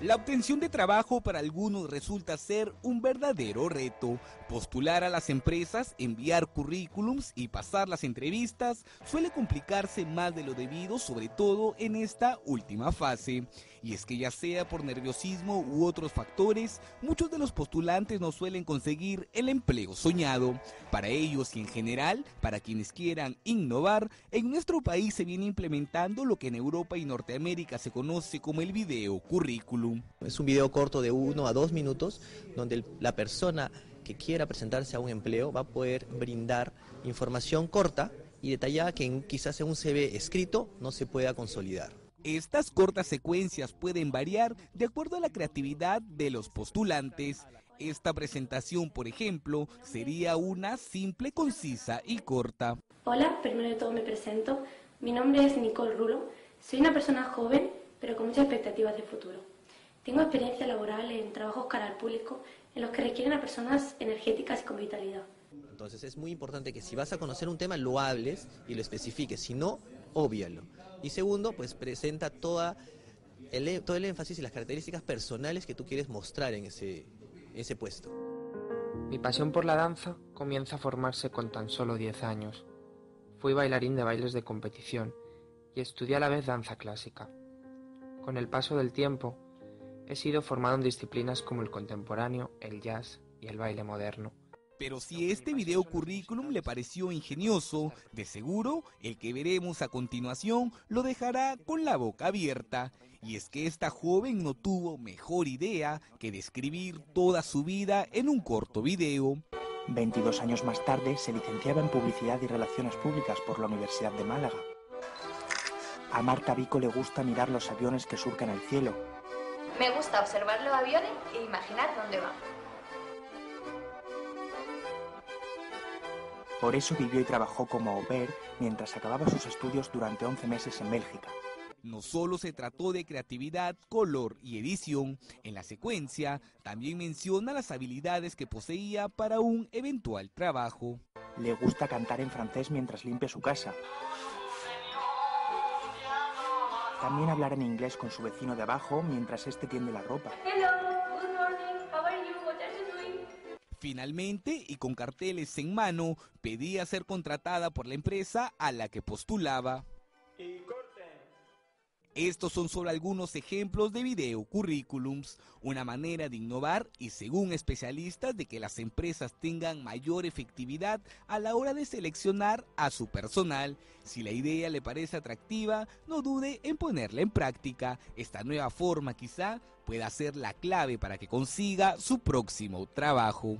La obtención de trabajo para algunos resulta ser un verdadero reto. Postular a las empresas, enviar currículums y pasar las entrevistas suele complicarse más de lo debido, sobre todo en esta última fase. Y es que ya sea por nerviosismo u otros factores, muchos de los postulantes no suelen conseguir el empleo soñado. Para ellos y en general, para quienes quieran innovar, en nuestro país se viene implementando lo que en Europa y Norteamérica se conoce como el video currículum. Es un video corto de uno a dos minutos donde la persona que quiera presentarse a un empleo va a poder brindar información corta y detallada que quizás en un CV escrito no se pueda consolidar. Estas cortas secuencias pueden variar de acuerdo a la creatividad de los postulantes. Esta presentación, por ejemplo, sería una simple, concisa y corta. Hola, primero de todo me presento. Mi nombre es Nicole Rulo. Soy una persona joven, pero con muchas expectativas de futuro. Tengo experiencia laboral en trabajos cara al público en los que requieren a personas energéticas y con vitalidad. Entonces es muy importante que si vas a conocer un tema lo hables y lo especifiques, si no, obvialo. Y segundo, pues presenta toda el, e, todo el énfasis y las características personales que tú quieres mostrar en ese, ese puesto. Mi pasión por la danza comienza a formarse con tan solo 10 años. Fui bailarín de bailes de competición y estudié a la vez danza clásica. Con el paso del tiempo, He sido formado en disciplinas como el contemporáneo, el jazz y el baile moderno. Pero si este video currículum le pareció ingenioso, de seguro el que veremos a continuación lo dejará con la boca abierta. Y es que esta joven no tuvo mejor idea que describir toda su vida en un corto video. 22 años más tarde se licenciaba en Publicidad y Relaciones Públicas por la Universidad de Málaga. A Marta Vico le gusta mirar los aviones que surcan el cielo me gusta observar los aviones e imaginar dónde van. Por eso vivió y trabajó como au pair mientras acababa sus estudios durante 11 meses en Bélgica. No solo se trató de creatividad, color y edición, en la secuencia también menciona las habilidades que poseía para un eventual trabajo. Le gusta cantar en francés mientras limpia su casa. También hablar en inglés con su vecino de abajo mientras este tiende la ropa. Finalmente, y con carteles en mano, pedía ser contratada por la empresa a la que postulaba. Estos son solo algunos ejemplos de video currículums, una manera de innovar y según especialistas de que las empresas tengan mayor efectividad a la hora de seleccionar a su personal. Si la idea le parece atractiva, no dude en ponerla en práctica. Esta nueva forma quizá pueda ser la clave para que consiga su próximo trabajo.